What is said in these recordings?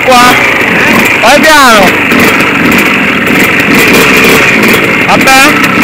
qua! Vai piano! Vabbè!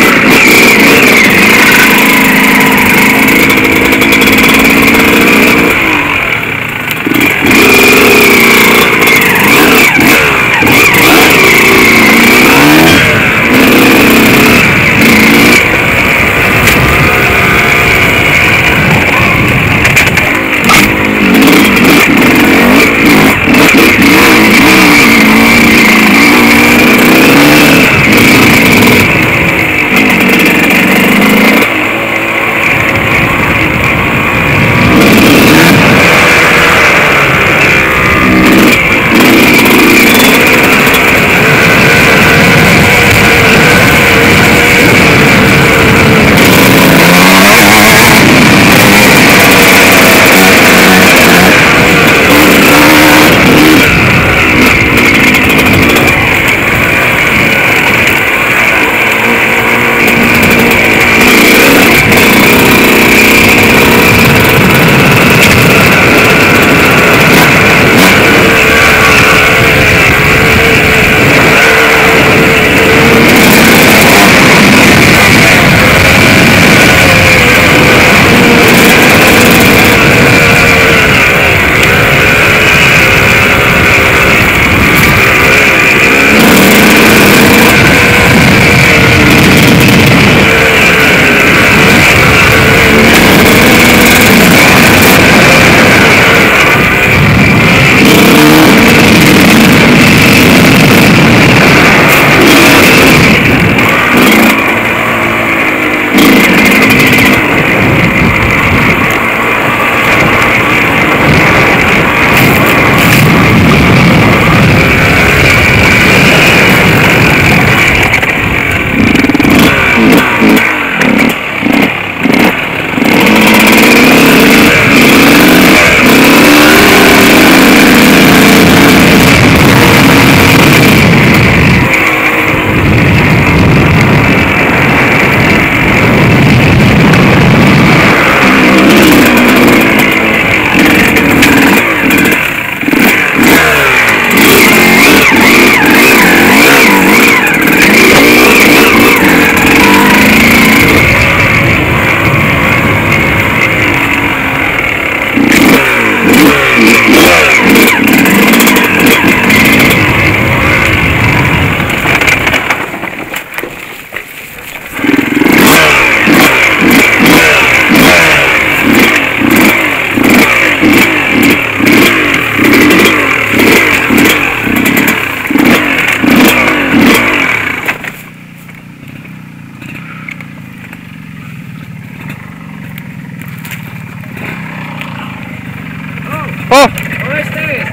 Oh! Dove stai?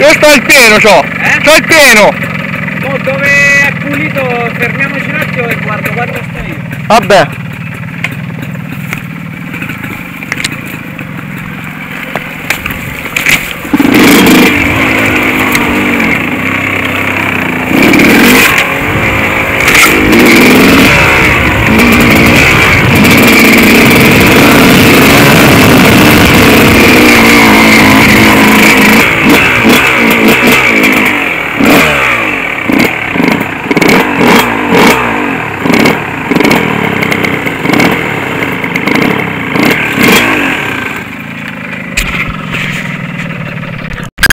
Io sto al pieno, c'ho! Eh? C'ho il pieno! Mo dove è pulito fermiamoci un attimo e guardo quanto stai. Vabbè!